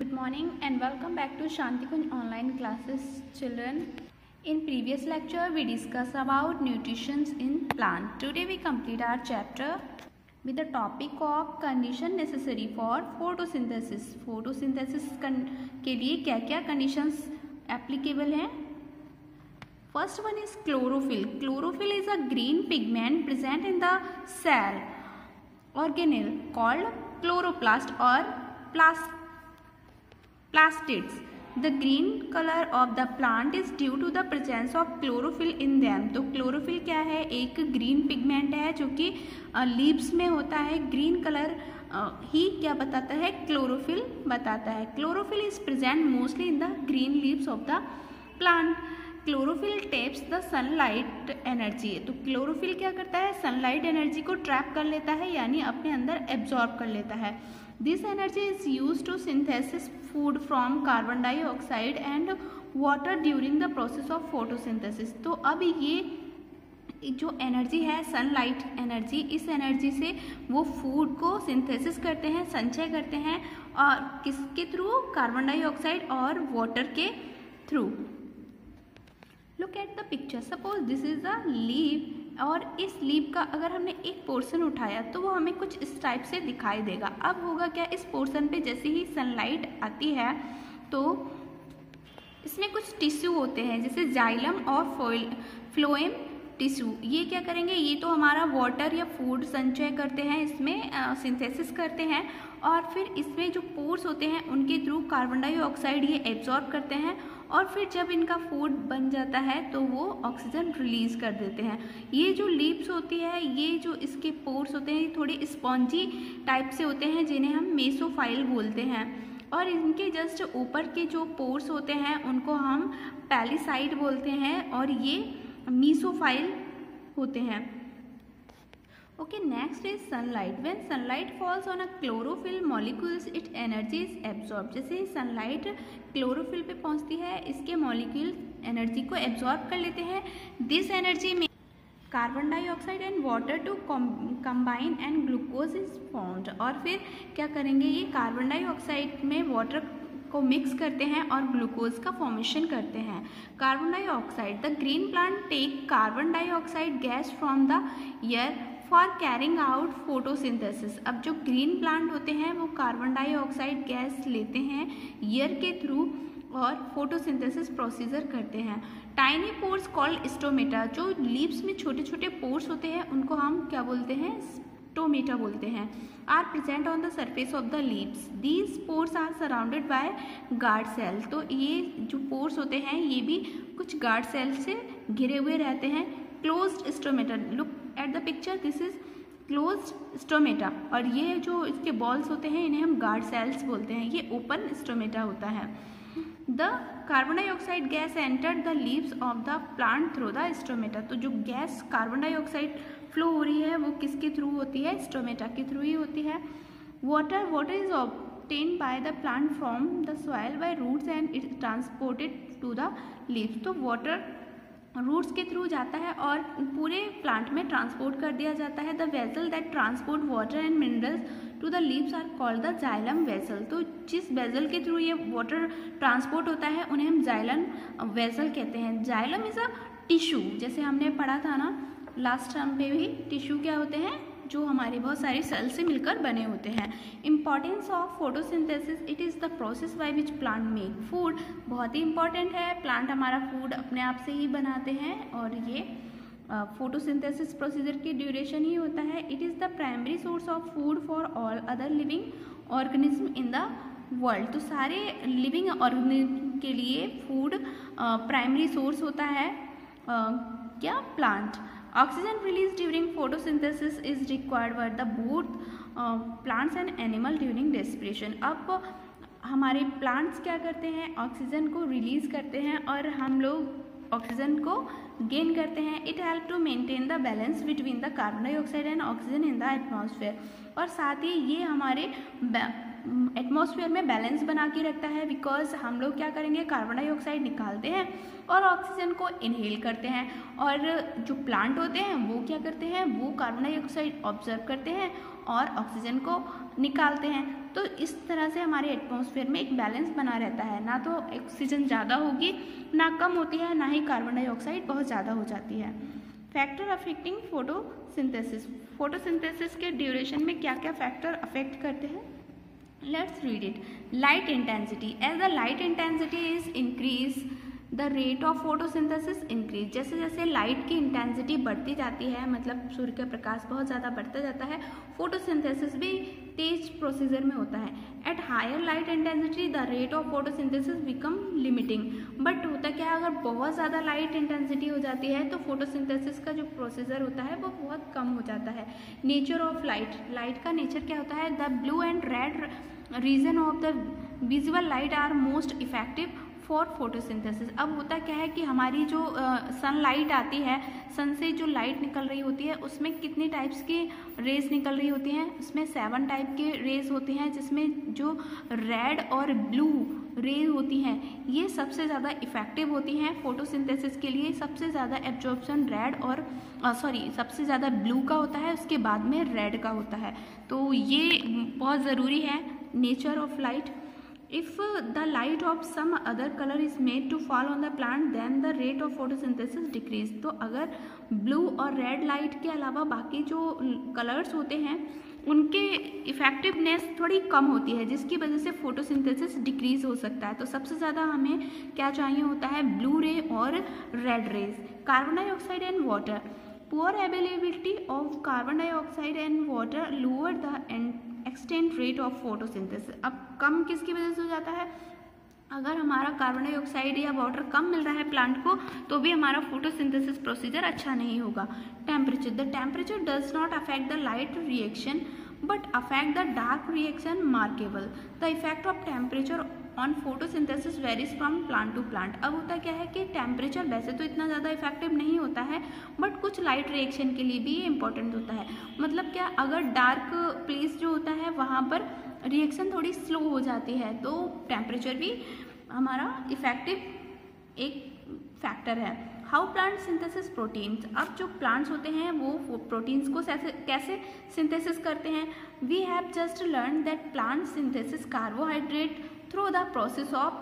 Good morning and welcome back to Shanti Kunj online classes children in previous lecture we discuss about nutritions in plant today we complete our chapter with the topic of condition necessary for photosynthesis photosynthesis के लिए क्या क्या conditions applicable हैं? First one is chlorophyll chlorophyll is a green pigment present in the cell organelle called chloroplast और plast plastids. The green color of the plant is due to the presence of chlorophyll in them. तो chlorophyll क्या है एक green pigment है जो कि leaves में होता है green color ही क्या बताता है क्लोरोफिल बताता है chlorophyll is present mostly in the green leaves of the plant chlorophyll traps the sunlight energy तो क्लोरोफिल क्या करता है? सनलाइट एनर्जी को ट्रैप कर लेता है, यानी अपने अंदर एब्जॉर्ब कर लेता है। This energy is use to synthesis food from carbon dioxide and water during the process of photosynthesis तो अब ये जो एनर्जी है सनलाइट एनर्जी इस एनर्जी से वो फ़ूड को सिंथेसिस करते हैं, संचय करते हैं, और किसके थ्रू कार्बन डाइऑक्साइड और वाटर के through look at the picture suppose this is a leave और इस लीव का अगर हमने एक पोर्शन उठाया तो वो हमें कुछ इस टाइप से दिखाई देगा। अब होगा क्या? इस पोर्शन पे जैसे ही सनलाइट आती है तो इसमें कुछ टिश्यू होते हैं, जैसे जाइलम और फोइल फ्लोएम टिश्यू ये क्या करेंगे? ये तो हमारा वाटर या फ़ूड संचय करते हैं, इसमें सिंथेसिस करते हैं, और फिर इसमें जो पोर्स होते हैं, उनके थ्रू कार्बन डाइऑक्साइड ये एब्जॉर्ब करते हैं और फिर जब इनका फ़ूड बन जाता है तो वो ऑक्सीजन रिलीज़ कर देते हैं। ये जो लीप्स होती है, ये जो इसके पोर्स होते हैं, ये थोड़े स्पॉन्जी टाइप से होते हैं, जिन्हें हम मेसोफाइल बोलते हैं। और इनके जस्ट ऊपर के जो पोर्स होते हैं, उनको हम पैलिसाइड बोलते हैं, और ये मीसोफाइल होते हैं। Okay, next is sunlight. When sunlight falls on a chlorophyll molecules its energy is absorbed. जैसे ही sunlight chlorophyll पे पहुँचती है, इसके molecules energy को absorb कर लेते हैं। This energy में carbon dioxide and water to combine and glucose is formed और फिर क्या करेंगे, ये कार्बन डाइऑक्साइड में वाटर को मिक्स करते हैं और ग्लूकोज का फॉर्मेशन करते हैं। Carbon dioxide the green plant take carbon dioxide gas from the air for carrying out photosynthesis अब जो ग्रीन प्लांट होते हैं, वो कार्बन डाइऑक्साइड गैस लेते हैं ईयर के थ्रू और फोटोसिंथेसिस प्रोसीजर करते हैं। टाइनी पोर्स कॉल्ड स्टोमेटा जो लीव्स में छोटे छोटे पोर्स होते हैं, उनको हम क्या बोलते हैं? स्टोमेटा बोलते हैं। Are present on the surface of the leaves these pores are surrounded by guard cell तो ये जो पोर्स होते हैं, ये भी कुछ गार्ड सेल से घिरे हुए रहते हैं। Closed stomata look at the picture this is close stomata और ये जो इसके बॉल्स होते हैं, इन्हें हम गार्ड सेल्स बोलते हैं। ये ओपन स्टोमेटा होता है। The carbon dioxide gas enter the leaves of the plant through the stomata तो जो गैस कार्बन डाइऑक्साइड फ्लो हो रही है, वो किसके थ्रू होती है? स्टोमेटा के थ्रू ही होती है। Water water is obtain by the plant from the soil by roots and it transported to the leaves तो वाटर रूट्स के थ्रू जाता है और पूरे प्लांट में ट्रांसपोर्ट कर दिया जाता है। The vessel that transport water and minerals to the leaves are called the xylem vessel तो जिस वेसल के थ्रू ये वाटर ट्रांसपोर्ट होता है, उन्हें हम जाइलम वेसल कहते हैं। जाइलम इज़ अ टिश्यू जैसे हमने पढ़ा था ना लास्ट टर्म पे भी टिश्यू क्या होते हैं? जो हमारे बहुत सारे सेल से मिलकर बने होते हैं। Importance of photosynthesis it is the process by which plant make food बहुत ही इंपॉर्टेंट है। प्लांट हमारा फ़ूड अपने आप से ही बनाते हैं और ये फोटोसिंथेसिस प्रोसीजर की ड्यूरेशन ही होता है। It is the primary source of food for all other living organism in the world तो सारे लिविंग ऑर्गेनिज्म के लिए फ़ूड प्राइमरी सोर्स होता है uh, क्या? Plant Oxygen released during photosynthesis is required by the both uh, plants and animal during respiration. अब हमारे plants क्या करते हैं ऑक्सीजन को रिलीज़ करते हैं और हम लोग ऑक्सीजन को गेन करते हैं। It help to maintain the balance between the carbon dioxide and oxygen in the atmosphere और साथ ही ये हमारे एटमॉस्फेयर में बैलेंस बना के रखता है बिकॉज़ हम लोग क्या करेंगे? कार्बन डाइऑक्साइड निकालते हैं और ऑक्सीजन को इनहेल करते हैं। और जो प्लांट होते हैं, वो क्या करते हैं? वो कार्बन डाइऑक्साइड ऑब्ज़र्व करते हैं और ऑक्सीजन को निकालते हैं। तो इस तरह से हमारे एटमॉस्फेयर में एक बैलेंस बना रहता है। ना तो ऑक्सीजन ज़्यादा होगी, ना कम होती है, ना ही कार्बन डाइऑक्साइड बहुत ज़्यादा हो जाती है। फैक्टर अफेक्टिंग फोटोसिंथेसिस फोटोसिंथेसिस के ड्यूरेशन में क्या क्या फैक्टर अफेक्ट करते हैं? Let's read it light intensity as the light intensity is increase the rate of photosynthesis increase जैसे जैसे लाइट की इंटेंसिटी बढ़ती जाती है मतलब सूर्य का प्रकाश बहुत ज़्यादा बढ़ता जाता है फोटोसिंथेसिस भी तेज प्रोसीजर में होता है। At higher light intensity the rate of photosynthesis become limiting but होता क्या है, अगर बहुत ज़्यादा लाइट इंटेंसिटी हो जाती है तो फोटोसिंथेसिस का जो प्रोसीजर होता है, वो बहुत कम हो जाता है। नेचर ऑफ़ लाइट लाइट का नेचर क्या होता है? The blue and red region of the visual light are most effective for photosynthesis अब होता क्या है कि हमारी जो सनलाइट आती है सन से जो लाइट निकल रही होती है, उसमें कितनी टाइप्स की रेज निकल रही होती हैं? उसमें सेवन टाइप के रेज होते हैं, जिसमें जो रेड और ब्लू रेज होती हैं, ये सबसे ज़्यादा इफ़ेक्टिव होती हैं फोटोसिंथेसिस के लिए। सबसे ज़्यादा एब्जॉर्प्शन रेड और सॉरी सबसे ज़्यादा ब्लू का होता है, उसके बाद में रेड का होता है। तो ये बहुत ज़रूरी है nature of light if the light of some other color is made to fall on the plant, then the rate of photosynthesis decrease. तो अगर ब्लू और रेड लाइट के अलावा बाकी जो कलर्स होते हैं, उनके इफ़ेक्टिवनेस थोड़ी कम होती है, जिसकी वजह से फोटोसिंथेसिस डिक्रीज हो सकता है। तो सबसे ज़्यादा हमें क्या चाहिए होता है? ब्लू रे और red rays carbon dioxide and water poor availability of carbon dioxide and water lower the extent rate of photosynthesis अब कम किसकी वजह से हो जाता है? अगर हमारा कार्बन डाइऑक्साइड या वाटर कम मिल रहा है प्लांट को तो भी हमारा फोटोसिंथेसिस प्रोसीजर अच्छा नहीं होगा। Temperature the temperature does not affect the light reaction but affect the dark reaction markable the effect of temperature on photosynthesis varies from plant to plant अब होता क्या है कि टेम्परेचर वैसे तो इतना ज़्यादा इफ़ेक्टिव नहीं होता है बट कुछ लाइट रिएक्शन के लिए भी ये इंपॉर्टेंट होता है। मतलब क्या, अगर डार्क प्लेस जो होता है, वहाँ पर रिएक्शन थोड़ी स्लो हो जाती है तो टेम्परेचर भी हमारा इफ़ेक्टिव एक फैक्टर है। हाउ प्लांट सिंथेसिस प्रोटीन्स अब जो प्लांट्स होते हैं, वो प्रोटीन्स को कैसे सिंथेसिस करते हैं? We have just learn that plant synthesis carbohydrate through the process of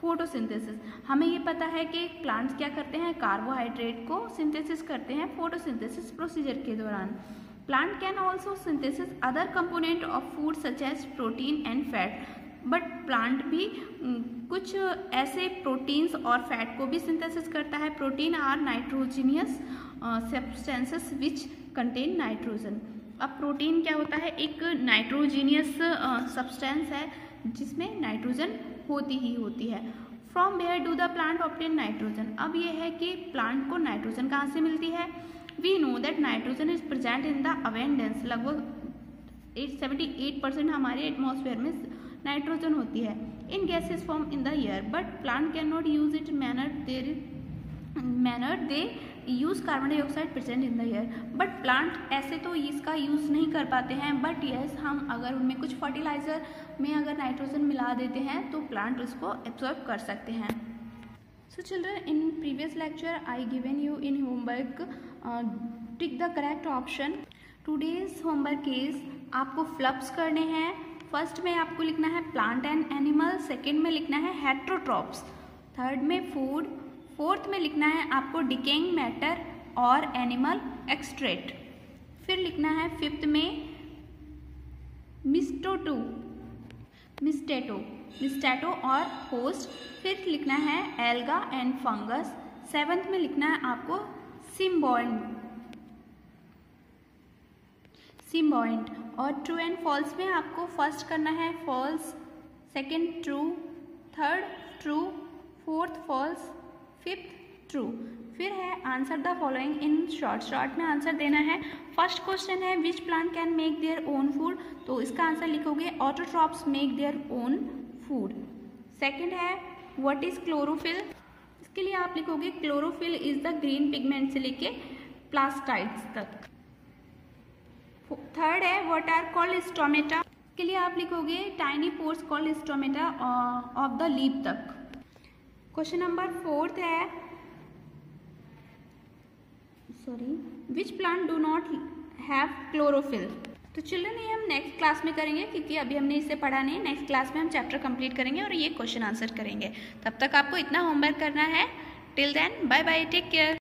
photosynthesis हमें ये पता है कि प्लांट्स क्या करते हैं? कार्बोहाइड्रेट को सिंथेसिस करते हैं फोटोसिंथेसिस प्रोसीजर के दौरान। Plant can also synthesis other component of food such as protein and fat but plant भी कुछ ऐसे प्रोटीन्स और फैट को भी सिंथेसिस करता है। Protein are nitrogenous substances which contain nitrogen अब प्रोटीन क्या होता है? एक नाइट्रोजीनियस सब्सटेंस है। जिसमें नाइट्रोजन होती ही होती है। From where do the plant obtain nitrogen अब ये है कि प्लांट को नाइट्रोजन कहाँ से मिलती है? We know that nitrogen is present in the abundance लगभग एट सेवेंटी एट परसेंट हमारे एटमोसफेयर में नाइट्रोजन होती है। In gases form in the air but plant can not use it manner their manner they use carbon dioxide present in the air but plant ऐसे तो इसका use नहीं कर पाते हैं बट यस हम अगर उनमें कुछ फर्टिलाइज़र में अगर नाइट्रोजन मिला देते हैं तो प्लांट उसको एब्जॉर्ब कर सकते हैं। So children in previous lecture I given you in homework tick the correct option today's homework is आपको फ्लप्स करने हैं। फ़र्स्ट में आपको लिखना है प्लांट एंड एनिमल सेकेंड में लिखना है हेट्रोट्रॉप्स थर्ड में फ़ूड फोर्थ में लिखना है आपको डिकेइंग मैटर और एनिमल एक्सट्रेट। फिर लिखना है फिफ्थ में मिस्टोटू, मिस्टेटो मिस्टेटो और होस्ट। फिफ्थ लिखना है एल्गा एंड फंगस। सेवंथ में लिखना है आपको सिम्बॉइंट सिम्बॉइंट। और ट्रू एंड फॉल्स में आपको फ़र्स्ट करना है false, second true, third true, fourth false. Fifth true फिर है answer the following in short short में आंसर देना है. फ़र्स्ट क्वेश्चन है which plant can make their own food तो इसका आंसर लिखोगे autotrophs make their own food second है व्हाट इज़ क्लोरोफिल इसके लिए आप लिखोगे chlorophyll is the green pigment से लेके प्लास्टाइड्स तक. थर्ड है व्हाट आर कॉल्ड स्टोमेटा इसके लिए आप लिखोगे tiny pores called stomata of the leaf तक. क्वेश्चन नंबर फोर्थ है। Sorry which plant do not have chlorophyll तो चिल्ड्रन ये हम नेक्स्ट क्लास में करेंगे क्योंकि अभी हमने इसे पढ़ा नहीं। नेक्स्ट क्लास में हम चैप्टर कंप्लीट करेंगे और ये क्वेश्चन आंसर करेंगे। तब तक आपको इतना होमवर्क करना है। Till then bye bye take care